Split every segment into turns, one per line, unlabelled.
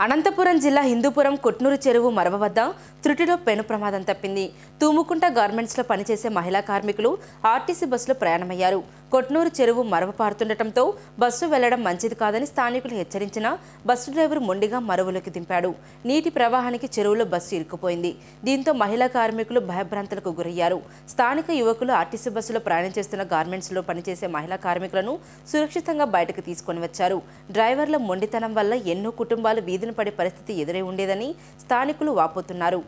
అనంతపురం జిల్లా హిందూపురం కొట్నూరు చెరువు మరవ వద్ద త్రుటిలో పెను ప్రమాదం తప్పింది. తూముకుంట గార్మెంట్స్లో పనిచేసే మహిళా కార్మికులు ఆర్టీసీ బస్సులో ప్రయాణమయ్యారు. కొట్నూరు చెరువు మరవ పారుతుండటంతో బస్సు వెళ్ళడం మంచిది కాదని స్థానికులు హెచ్చరించినా బస్సు డ్రైవర్ మొండిగా మరువులోకి దింపాడు. నీటి ప్రవాహానికి చెరువులో బస్సు ఇరుక్కుపోయింది. దీంతో మహిళా కార్మికులు భయభ్రాంతులకు గురయ్యారు. స్థానిక యువకులు ఆర్టీసీ బస్సులో ప్రయాణం చేస్తున్న గార్మెంట్స్లో పనిచేసే మహిళా కార్మికులను సురక్షితంగా బయటకు తీసుకొని వచ్చారు. డ్రైవర్ల మొండితనం వల్ల ఎన్నో కుటుంబాలు వీధిన పడే పరిస్థితి ఎదురై ఉండేదని స్థానికులు వాపోతున్నారు.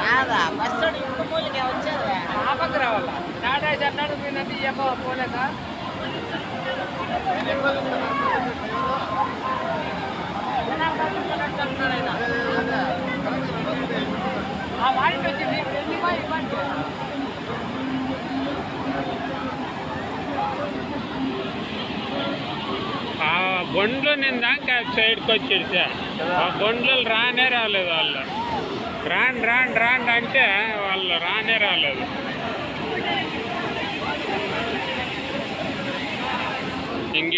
కాదా బస్సు ఇంకో మూలకే వచ్చేది.
ఆపకు రావాలా? టాటా అన్నాడు పోయినట్టు చెప్ప పోలేక ఆ
నిందాక సైడ్కి వచ్చేది సార్. ఆ గొండ్లు రానే రాలేదు వాళ్ళు. రాండి రాండి రాండి అంటే వాళ్ళు రానే రాలేదు.